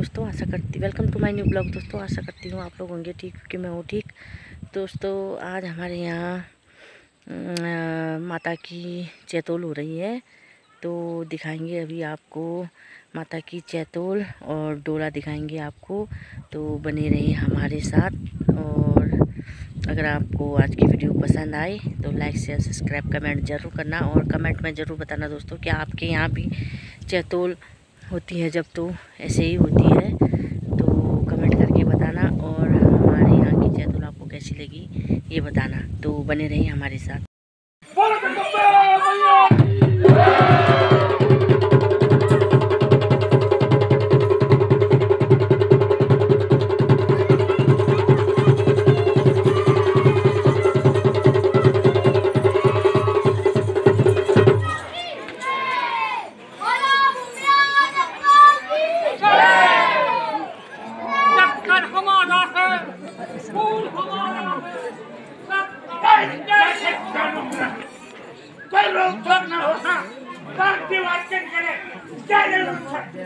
दोस्तों, आशा करती welcome to my new blog दोस्तों। आशा करती हूँ आप लोग होंगे ठीक, क्योंकि मैं हूँ ठीक। दोस्तों, आज हमारे यहाँ माता की चैतोल हो रही है। तो दिखाएँगे अभी आपको माता की चैतोल और डोला दिखाएँगे आपको। तो बने रहिए हमारे साथ और अगर आपको आज की वीडियो पसंद आए तो लाइक शेयर सब्सक्राइब कमेंट ज़रूर करना। और कमेंट में ज़रूर बताना दोस्तों कि आपके यहाँ भी चैतोल होती है जब तो ऐसे ही होती है तो कमेंट करके बताना और हमारे यहाँ की जैतुल आपको कैसी लगी ये बताना। तो बने रहिए हमारे साथ।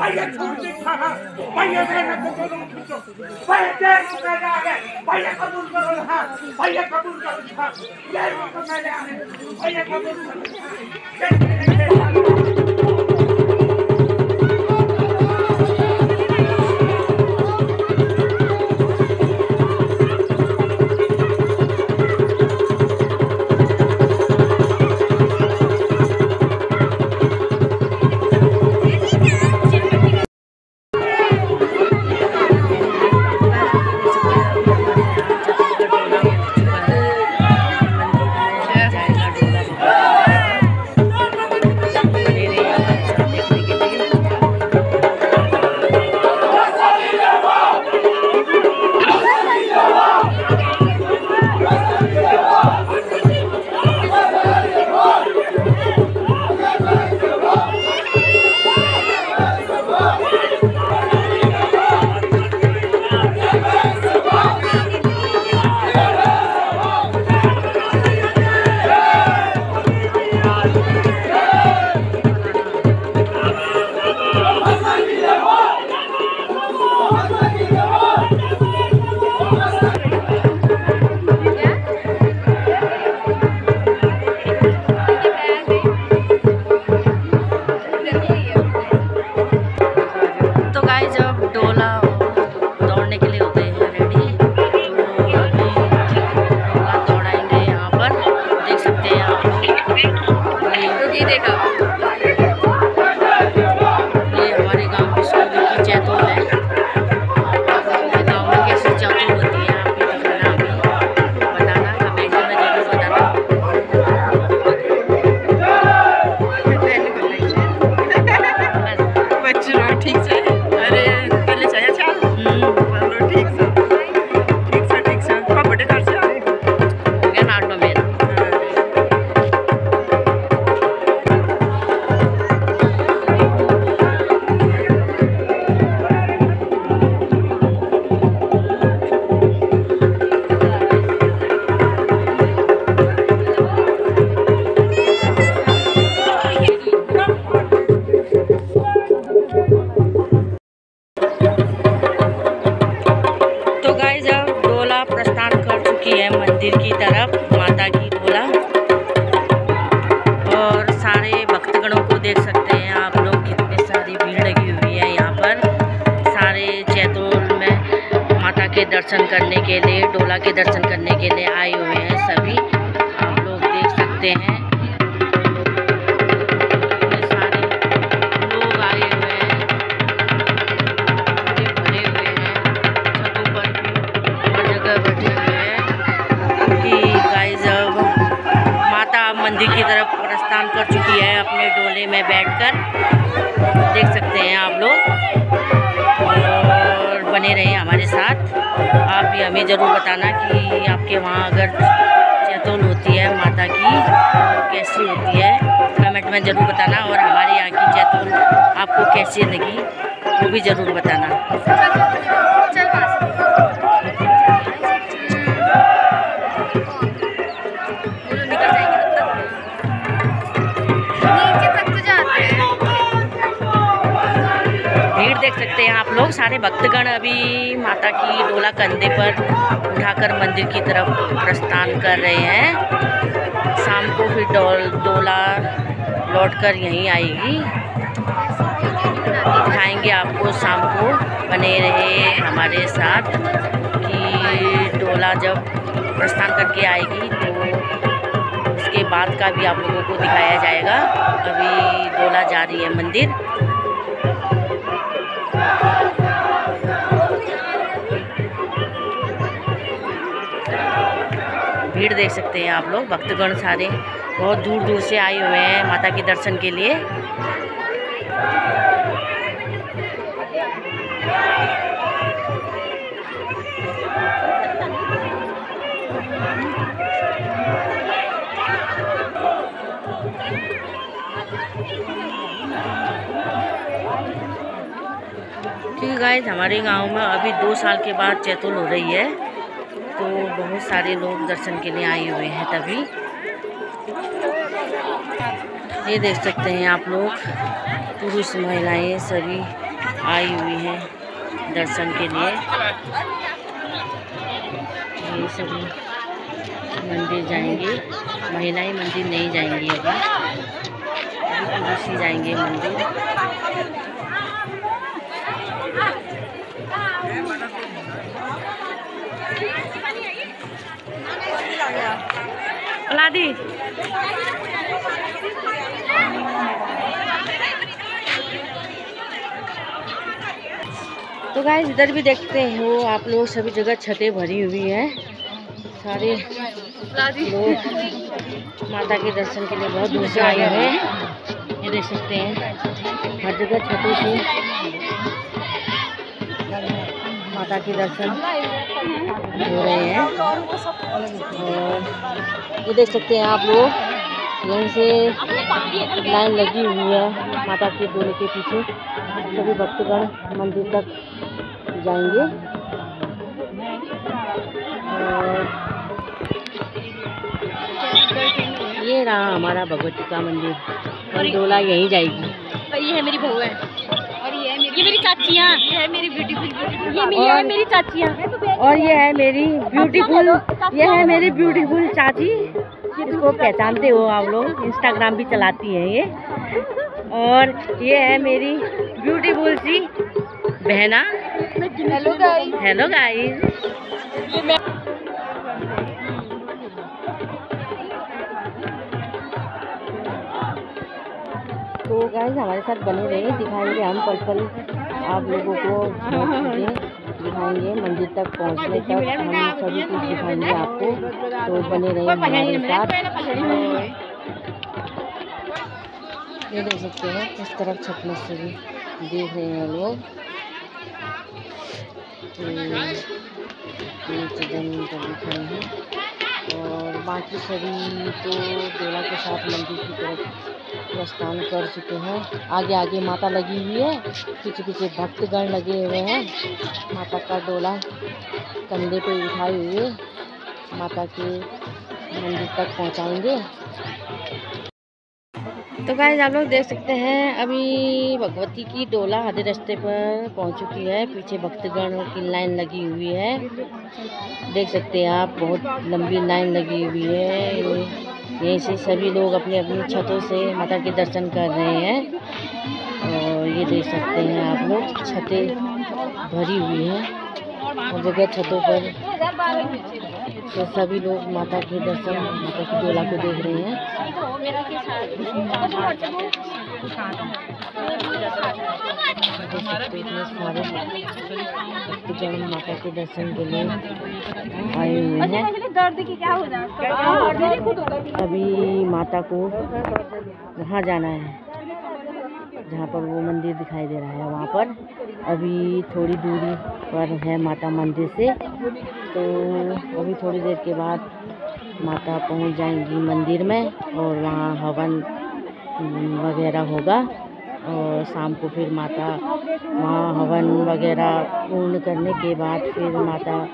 भैया छूट दिखा भैया मेरा को दोनों खींचो भैया जय रुपए आ गए भैया कबूल करो हाँ भैया कबूल तरफ़ कर चुकी है अपने डोले में बैठकर। देख सकते हैं आप लोग। और बने रहे हमारे साथ। आप भी हमें ज़रूर बताना कि आपके वहाँ अगर चैतौल होती है, माता की तो कैसी होती है। कमेंट में ज़रूर बताना और हमारे यहाँ की चैतौल आपको कैसी लगी, वो भी ज़रूर बताना। देख सकते हैं आप लोग। सारे भक्तगण अभी माता की डोला कंधे पर उठाकर मंदिर की तरफ़ प्रस्थान कर रहे हैं। शाम को फिर डोल, डोला लौटकर यहीं आएगी। दिखाएँगे आपको शाम को बने रहे हमारे साथ कि डोला जब प्रस्थान करके आएगी तो उसके बाद का भी आप लोगों को दिखाया जाएगा। अभी डोला जा रही है मंदिर। देख सकते हैं आप लोग, भक्तगण सारे। बहुत दूर दूर से आए हुए हैं माता के दर्शन के लिए। ठीक है गाइस हमारे गाँव में अभी दो साल के बाद चैतुल हो रही है। बहुत सारे लोग दर्शन के लिए आए हुए हैं तभी। ये देख सकते हैं आप लोग, पुरुष महिलाएँ सभी आई हुई हैं दर्शन के लिए। ये सभी मंदिर जाएँगे। महिलाएँ मंदिर नहीं जाएँगी अभी। पुरुष ही जाएँगे मंदिर। दी। तो गाइस इधर भी देखते हो आप लोग सभी जगह छतें भरी हुई हैं। सारे लोग माता के दर्शन के लिए बहुत दूर से आए हुए हैं। ये देख सकते हैं, हर जगह छतों से माता के दर्शन हो रहे हैं। और ये देख सकते हैं आप लोग। यहीं से लाइन लगी हुई है माता के डोले के पीछे। सभी भक्तगण मंदिर तक जाएँगे। और ये रहा हमारा भगवती का मंदिर। और डोला यहीं जाएगी। ये है मेरी बहू है। ये मेरी चाचियाँ। ये मेरी ब्यूटीफुल ये मेरी है मेरी चाचियाँ। और ये है मेरी ब्यूटीफुल ये है मेरी ब्यूटीफुल चाची। इसको पहचानते हो आप लोग। इंस्टाग्राम भी चलाती हैं ये। और ये है मेरी ब्यूटीफुल सी बहना। हेलो गाइस हेलो गाइस तो गाइस हमारे साथ बने रहे, दिखाएँगे हम पल पल आप लोगों को दिखाएँगे, मंदिर तक पहुँचने तक हम सभी कुछ दिखाएँगे आपको। तो बने रहे हमारे साथ। ये देख सकते हैं इस तरफ़ छत में से भी देख रहे हैं लोग। तो दिखाए हैं और बाकी सभी तो डोला के साथ मंदिर की तरफ़ प्रस्थान कर चुके हैं। आगे आगे माता लगी हुई है। पीछे पीछे भक्तगण लगे हुए हैं। माता का डोला कंधे पे उठाए हुए माता के मंदिर तक पहुंचाएँगे। तो गाइस आप लोग देख सकते हैं, अभी भगवती की डोला आधे रास्ते पर पहुँच चुकी है। पीछे भक्तगण की लाइन लगी हुई है। देख सकते हैं आप, बहुत लंबी लाइन लगी हुई है। यहीं से सभी लोग अपने अपनी छतों से माता के दर्शन कर रहे हैं। और ये देख सकते हैं आप लोग, छतें भरी हुई हैं। जगह छतों पर तो सभी लोग माता के दर्शन, माता की डोला को देख रहे हैं। माता के दर्शन के लिए आए हुए हैं। अभी माता को वहाँ जाना है? जहाँ पर वो मंदिर दिखाई दे रहा है वहाँ पर। अभी थोड़ी दूरी पर है माता मंदिर से। तो अभी थोड़ी देर के बाद माता पहुँच जाएँगी मंदिर में और वहाँ हवन वगैरह होगा। और शाम को फिर माता, वहाँ हवन वगैरह पूर्ण करने के बाद फिर माता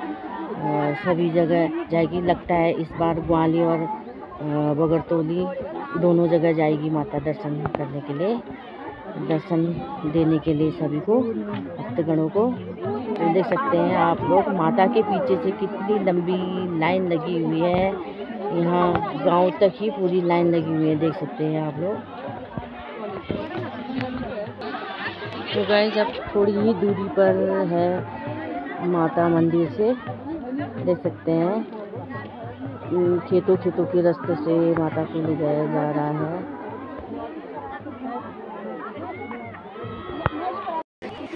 सभी जगह जाएगी। लगता है इस बार ग्वाली और बगरतौली दोनों जगह जाएगी माता दर्शन करने के लिए। दर्शन देने के लिए सभी को, भक्तगणों को। तो देख सकते हैं आप लोग, माता के पीछे से कितनी लंबी लाइन लगी हुई है। यहाँ गाँव तक ही पूरी लाइन लगी हुई है, देख सकते हैं आप लोग। तो गए जब थोड़ी ही दूरी पर है माता मंदिर से, देख सकते हैं। खेतों खेतों के रास्ते से माता को ले जाया जा रहा है।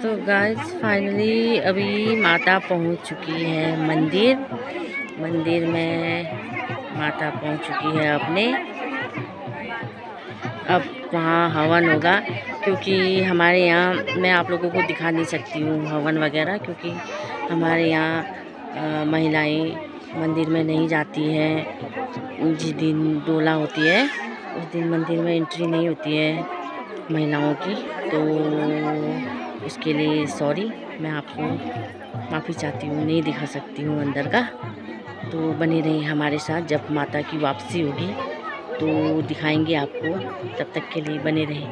तो गाइस फाइनली अभी माता पहुँच चुकी है मंदिर। मंदिर में माता पहुँच चुकी है अपने। अब वहाँ हवन होगा, क्योंकि हमारे यहाँ, मैं आप लोगों को दिखा नहीं सकती हूँ हवन वगैरह, क्योंकि हमारे यहाँ महिलाएँ मंदिर में नहीं जाती हैं। जिस दिन डोला होती है, उस दिन मंदिर में एंट्री नहीं होती है। महिलाओं की तो इसके लिए सॉरी मैं आपको माफ़ी चाहती हूँ, नहीं दिखा सकती हूँ अंदर का। तो बने रही हमारे साथ, जब माता की वापसी होगी तो दिखाएँगे आपको, तब तक के लिए बने रहे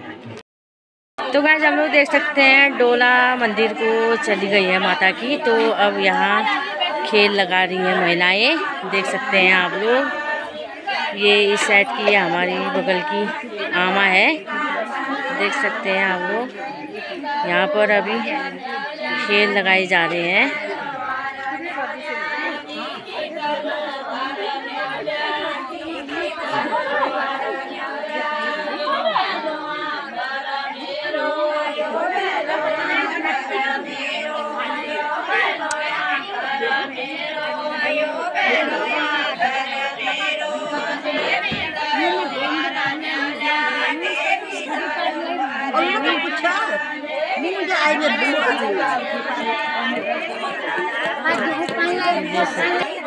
तो गाय हम लोग देख सकते हैं, डोला मंदिर को चली गई है माता की। तो अब यहाँ खेल लगा रही हैं महिलाएँ, देख सकते हैं आप लोग। ये इस साइड की, हमारी बगल की आमा है। देख सकते हैं आप लोग। यहाँ पर अभी खेल लगाए जा रहे हैं। aja dulu. Maju upaya.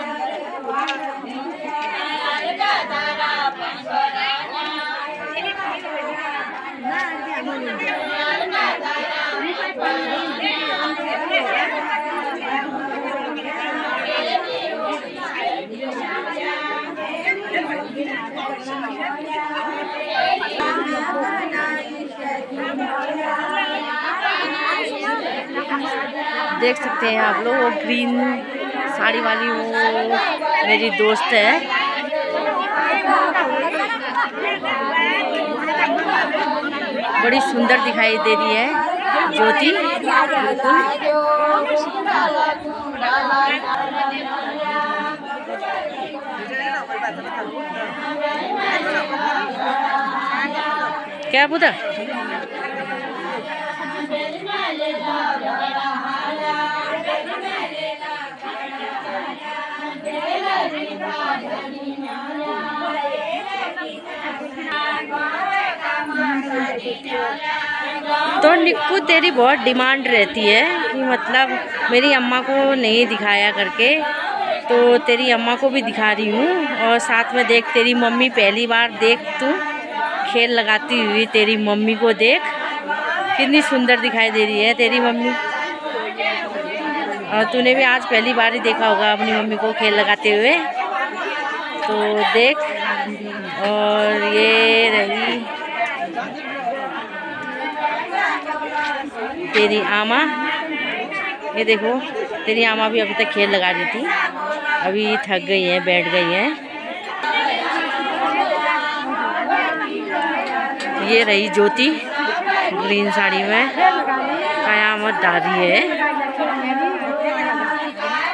देख सकते हैं आप लोग, वो ग्रीन साड़ी वाली वो मेरी दोस्त है। बड़ी सुंदर दिखाई दे रही है ज्योति। क्या बुधा तो निक्कू, तेरी बहुत डिमांड रहती है कि मतलब मेरी अम्मा को नहीं दिखाया करके। तो तेरी अम्मा को भी दिखा रही हूँ और साथ में देख, तेरी मम्मी पहली बार देख तू। खेल लगाती हुई तेरी मम्मी को देख। कितनी सुंदर दिखाई दे रही है तेरी मम्मी। और तूने भी आज पहली बार ही देखा होगा अपनी मम्मी को खेल लगाते हुए। तो देख, और ये रही तेरी आमा, ये देखो, तेरी आमा भी अभी तक खेल लगा रही थी। अभी थक गई है, बैठ गई है। ये रही ज्योति, ग्रीन साड़ी में। कयामत डाल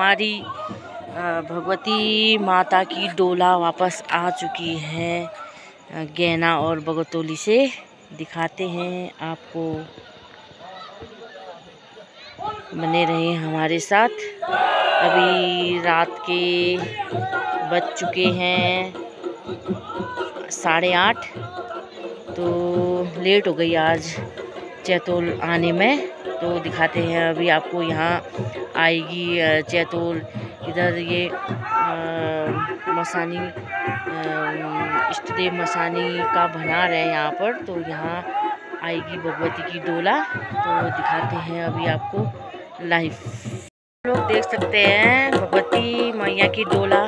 हमारी भगवती माता की डोला वापस आ चुकी है। गैना और बगतौली से दिखाते हैं आपको। बने रहे हमारे साथ। अभी रात के बज चुके हैं साढ़े आठ तो लेट हो गई आज। चैतोल आने में। तो दिखाते हैं अभी आपको यहाँ आएगी चैतोल इधर ये मसानी इष्ट देव मसानी का भंडार है यहाँ पर। तो यहाँ आएगी भगवती की डोला। तो दिखाते हैं अभी आपको लाइव लोग देख सकते हैं भगवती मैया की डोला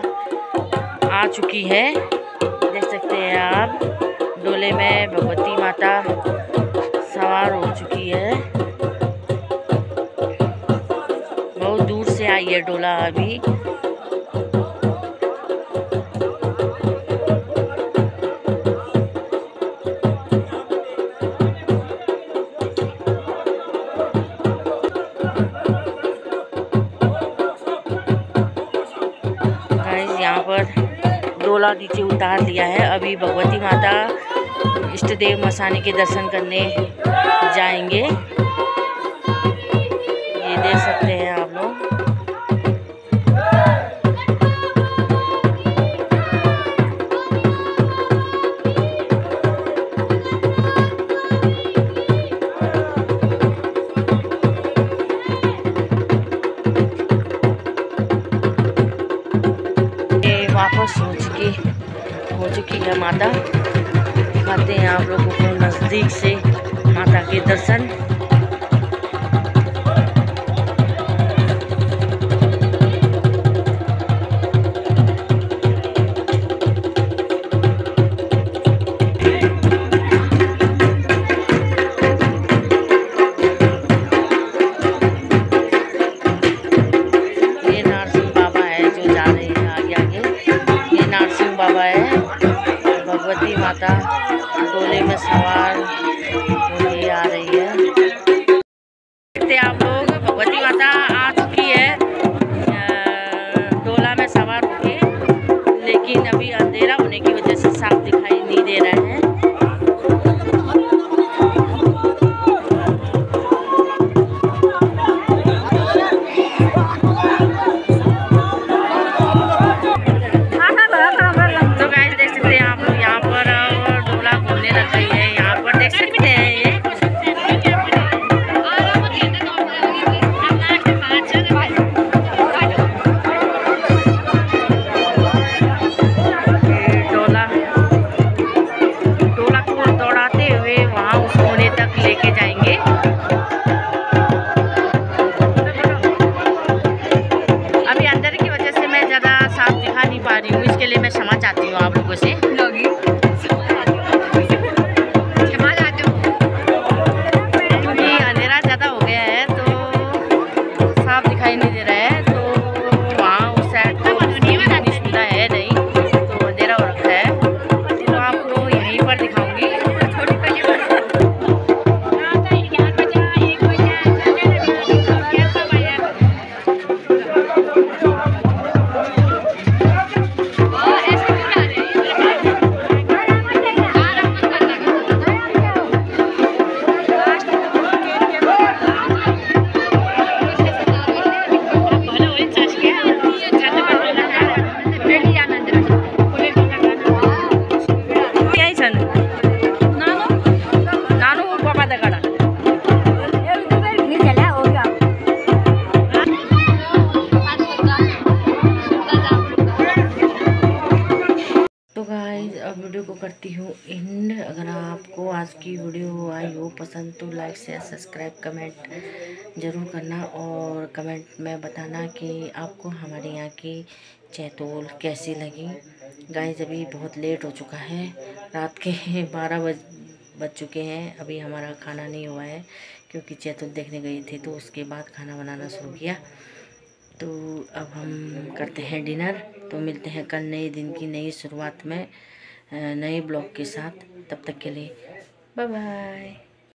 आ चुकी है। देख सकते हैं आप, डोले में भगवती माता सवार हो चुकी है। बहुत दूर से आई है डोला अभी। यहाँ पर डोला नीचे उतार लिया है। अभी भगवती माता इष्ट देव मसाने के दर्शन करने जाएँगे। ये देख सकते हैं आप। हैं आप लोगों को नज़दीक से माता के दर्शन। वीडियो को करती हूँ एंड। अगर आपको आज की वीडियो आई हो पसंद तो लाइक शेयर सब्सक्राइब कमेंट ज़रूर करना। और कमेंट में बताना कि आपको हमारे यहाँ की चैतोल कैसी लगी। गाइस अभी बहुत लेट हो चुका है। रात के बारह बज बज चुके हैं। अभी हमारा खाना नहीं हुआ है, क्योंकि चैतोल देखने गए थे तो उसके बाद खाना बनाना शुरू किया। तो अब हम करते हैं डिनर। तो मिलते हैं कल नए दिन की नई शुरुआत में। नए ब्लॉग के साथ तब तक के लिए बाय बाय